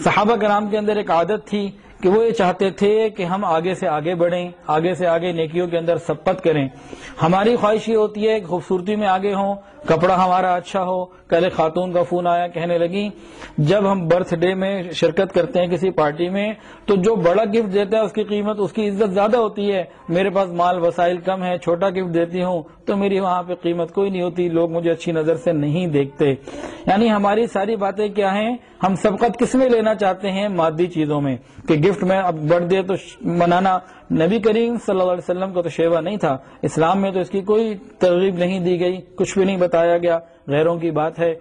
صحابہ کرام کے اندر ایک عادت تھی کہ وہ یہ چاہتے تھے کہ ہم آگے سے آگے بڑھیں، آگے سے آگے نیکیوں کے اندر سبقت کریں۔ ہماری خواہش یہ ہوتی ہے کہ خوبصورتی میں آگے ہوں، کپڑا ہمارا اچھا ہو۔ کل خاتون کا فون آیا، کہنے لگی جب ہم برتھ ڈے میں شرکت کرتے ہیں کسی پارٹی میں، تو جو بڑا گفٹ دیتا ہے اس کی قیمت، اس کی عزت زیادہ ہوتی ہے۔ میرے پاس مال وسائل کم ہے چھوٹا گفٹ دیتی ہوں، تو میری وہاں پہ قیمت کوئی نہیں ہوتی، لوگ مجھے اچھی نظر سے نہیں دیکھتے۔ یعنی ہماری ساری باتیں کیا ہیں؟ ہم سبقت کس میں لینا چاہتے ہیں مادی چیزوں میں؟ کہ گفٹ میں اب برتھ ڈے تو منانا، نبی کریم صلی اللہ علیہ وسلم کا تو شیوا نہیں تھا۔ اسلام میں تو اس کی کوئی ترغیب نہیں دی گئی، کچھ بھی نہیں بتایا گیا۔ غیروں کی بات ہے۔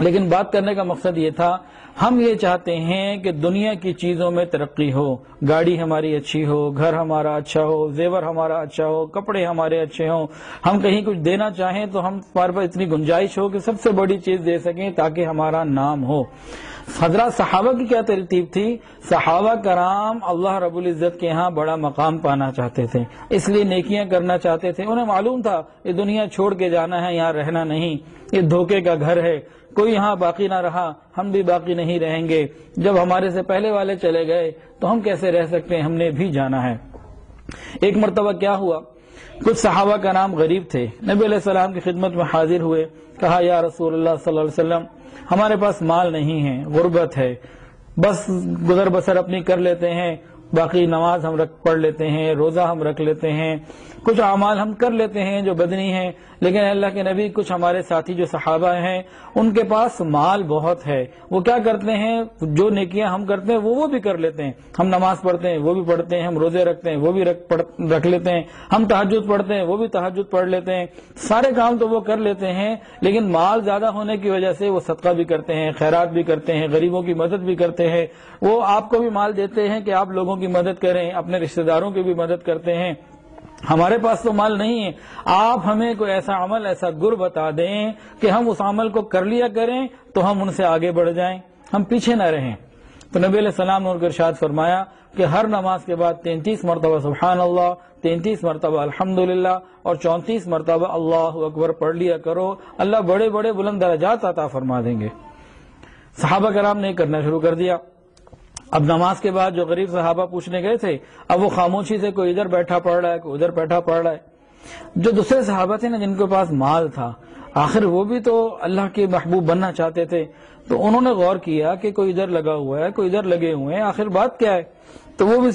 لیکن بات کرنے کا مقصد یہ تھا، ہم یہ چاہتے ہیں کہ دنیا کی چیزوں میں ترقی ہو، گاڑی ہماری اچھی ہو، گھر ہمارا اچھا ہو، زیور ہمارا اچھا ہو، کپڑے ہمارے اچھے ہوں، ہم کہیں کچھ دینا چاہیں تو ہم ہمارے پاس اتنی گنجائش ہو کہ سب سے بڑی چیز دے سکیں تاکہ ہمارا نام ہو۔ حضرات صحابہ کی کیا ترتیب تھی؟ صحابہ کرام اللہ رب العزت کے ہاں بڑا مقام پانا چاہتے تھے، اس لیے نیکیاں کرنا چاہتے تھے۔ انہیں معلوم تھا، یہ دنیا چھوڑ کے جانا ہے، یہاں رہنا نہیں، یہ دھوکے کا گھر ہے۔ کوئی یہاں باقی نہ رہا، ہم بھی باقی نہیں رہیں گے۔ جب ہمارے سے پہلے والے چلے گئے، تو ہم کیسے رہ سکتے ہیں؟ ہم نے بھی جانا ہے۔ ایک مرتبہ کیا ہوا؟ کچھ صحابہ کا نام غریب تھے۔ نبی علیہ السلام کی خدمت میں حاضر ہوئے۔ کہا، یا رسول اللہ صلی اللہ علیہ وسلم، ہمارے پاس مال نہیں ہے، غربت ہے۔ بس گزر بسر اپنی کر لیتے ہیں۔ باقی نماز ہم رکھ پڑھ لیتے ہیں، روزہ ہم رکھ لیتے ہیں، کچھ اعمال ہم کر لیتے ہیں جو بدنی ہیں، لیکن اللہ کے نبی کچھ ہمارے ساتھی جو صحابہ ہیں، ان کے پاس مال بہت ہے۔ وہ کیا کرتے ہیں؟ جو نیکیاں ہم کرتے ہیں، وہ وہ بھی کر لیتے ہیں۔ ہم نماز پڑھتے ہیں، وہ بھی پڑھتے ہیں، ہم روزے رکھتے ہیں، وہ بھی رکھ لیتے ہیں۔ ہم تحجد پڑھتے ہیں، وہ بھی تحجد پڑھ لیتے ہیں۔ سارے کام تو وہ کر لیتے ہیں، لیکن مال زیادہ ہونے کی وجہ سے وہ صدقہ بھی کرتے ہیں، خیرات بھی کرتے ہیں، غریبوں کی مدد بھی کرتے ہیں۔ وہ آپ کو بھی مال دیتے ہیں کہ آپ لوگوں کی مدد کریں، اپنے رشتہ داروں کی بھی مدد کرتے ہیں۔ ہمارے پاس تو مال نہیں ہے۔ آپ ہمیں کوئی ایسا عمل، ایسا گر بتا دیں کہ ہم اس عمل کو کر لیا کریں تو ہم ان سے آگے بڑھ جائیں۔ ہم پیچھے نہ رہیں۔ تو نبی علیہ السلام نے ان کو ارشاد فرمایا کہ ہر نماز کے بعد تینتیس مرتبہ سبحان اللہ، تینتیس مرتبہ الحمد اور چونتیس مرتبہ اللہ اکبر پڑھ لیا کرو۔ اللہ بڑے بڑے بلند درجات عطا فرما دیں گے۔ صحابہ کرام نے کرنا شروع کر دیا۔ اب نماز کے بعد جو غریب صحابہ پوچھنے گئے تھے، اب وہ خاموشی سے کوئی ادھر بیٹھا پڑ رہا ہے، کوئی ادھر بیٹھا پڑ رہا ہے۔ جو دوسرے صحابہ تھے نا، جن کے پاس مال تھا، آخر وہ بھی تو اللہ کے محبوب بننا چاہتے تھے۔ تو انہوں نے غور کیا کہ کوئی ادھر لگا ہوا ہے، کوئی ادھر لگے ہوئے ہیں، آخر بات کیا ہے؟ تو وہ بھی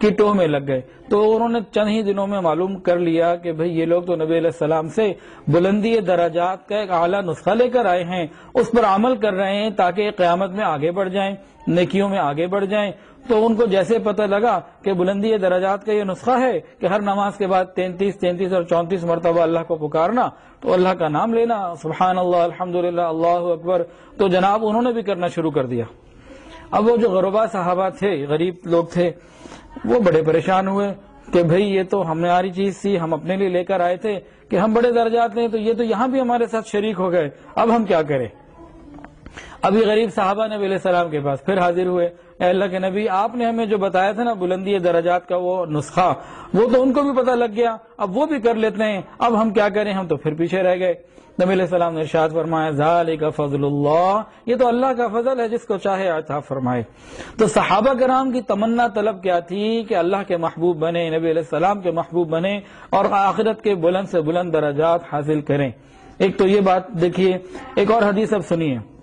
کٹوں میں لگ گئے۔ تو انہوں نے چند ہی دنوں میں معلوم کر لیا کہ بھئی یہ لوگ تو نبی علیہ السلام سے بلندی دراجات کا ایک اعلیٰ نسخہ لے کر آئے ہیں۔ اس پر عمل کر رہے ہیں تاکہ قیامت میں آگے بڑھ جائیں، نیکیوں میں آگے بڑھ جائیں۔ تو ان کو جیسے پتہ لگا کہ بلندی دراجات کا یہ نسخہ ہے کہ ہر نماز کے بعد تینتیس تینتیس اور چونتیس مرتبہ اللہ کو پکارنا، تو اللہ کا نام لینا۔ سبحان اللہ الحمد اللہ اکبر۔ تو جناب انہوں نے بھی کرنا شروع کر دیا۔ اب وہ جو غربا صحابہ تھے، غریب لوگ تھے، وہ بڑے پریشان ہوئے کہ بھئی یہ تو ہماری چیز تھی، ہم اپنے لیے لے کر آئے تھے کہ ہم بڑے درجات لیں، تو یہ تو یہاں بھی ہمارے ساتھ شریک ہو گئے، اب ہم کیا کریں؟ ابھی غریب صحابہ نبی علیہ السلام کے پاس پھر حاضر ہوئے۔ اے اللہ کے نبی، آپ نے ہمیں جو بتایا تھا نا بلندی درجات کا وہ نسخہ، وہ تو ان کو بھی پتہ لگ گیا۔ اب وہ بھی کر لیتے ہیں۔ اب ہم کیا کریں؟ ہم تو پھر پیچھے رہ گئے۔ نبی علیہ السلام نے ارشاد فرمایا، ذالک فضل اللہ۔ یہ تو اللہ کا فضل ہے، جس کو چاہے عطا فرمائے۔ تو صحابہ کرام کی تمنا طلب کیا تھی کہ اللہ کے محبوب بنے، نبی علیہ السلام کے محبوب بنے اور آخرت کے بلند سے بلند درجات حاصل کریں۔ ایک تو یہ بات دیکھیے، ایک اور حدیث اب سنیے۔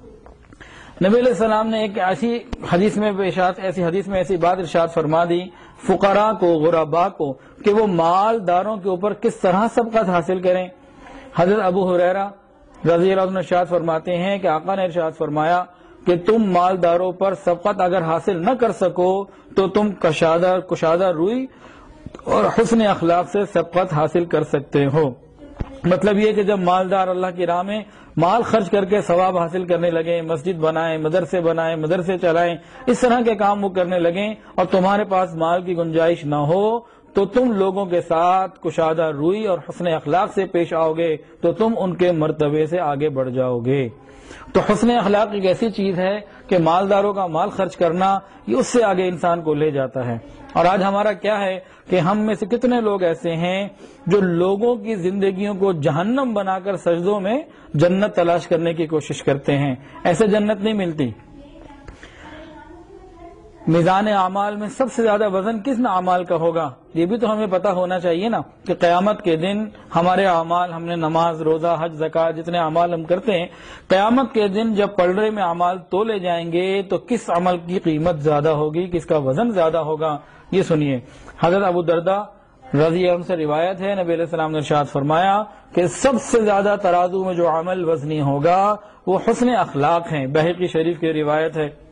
نبی علیہ السلام نے ایک ایسی حدیث میں ایسی حدیث میں ایسی بات ارشاد فرما دی، فقراء کو غربا کو، کہ وہ مالداروں کے اوپر کس طرح سبقت حاصل کریں۔ حضرت ابو حریرہ رضی اللہ عنہ ارشاد فرماتے ہیں کہ آقا نے ارشاد فرمایا کہ تم مالداروں پر سبقت اگر حاصل نہ کر سکو تو تم کشادہ کشادہ روئی اور حسن اخلاق سے سبقت حاصل کر سکتے ہو۔ مطلب یہ کہ جب مالدار اللہ کی راہ میں مال خرچ کر کے ثواب حاصل کرنے لگیں، مسجد بنائیں، مدرسے بنائیں، مدرسے چلائیں، اس طرح کے کام وہ کرنے لگیں اور تمہارے پاس مال کی گنجائش نہ ہو تو تم لوگوں کے ساتھ کشادہ روئی اور حسن اخلاق سے پیش آؤ گے، تو تم ان کے مرتبے سے آگے بڑھ جاؤ گے۔ تو حسن اخلاق ایک ایسی چیز ہے کہ مالداروں کا مال خرچ کرنا، یہ اس سے آگے انسان کو لے جاتا ہے۔ اور آج ہمارا کیا ہے کہ ہم میں سے کتنے لوگ ایسے ہیں جو لوگوں کی زندگیوں کو جہنم بنا کر سجدوں میں جنت تلاش کرنے کی کوشش کرتے ہیں۔ ایسے جنت نہیں ملتی۔ میزان اعمال میں سب سے زیادہ وزن کس اعمال کا ہوگا؟ یہ بھی تو ہمیں پتا ہونا چاہیے نا کہ قیامت کے دن ہمارے اعمال، ہم نے نماز، روزہ، حج زکات جتنے اعمال ہم کرتے ہیں، قیامت کے دن جب پلڑے میں اعمال تو لے جائیں گے تو کس عمل کی قیمت زیادہ ہوگی؟ کس کا وزن زیادہ ہوگا؟ یہ سنیے۔ حضرت ابو دردا رضی اللہ سے روایت ہے، نبی علیہ السلام نے ارشاد فرمایا کہ سب سے زیادہ ترازو میں جو عمل وزنی ہوگا وہ حسن اخلاق ہیں، بحقی شریف کی روایت ہے۔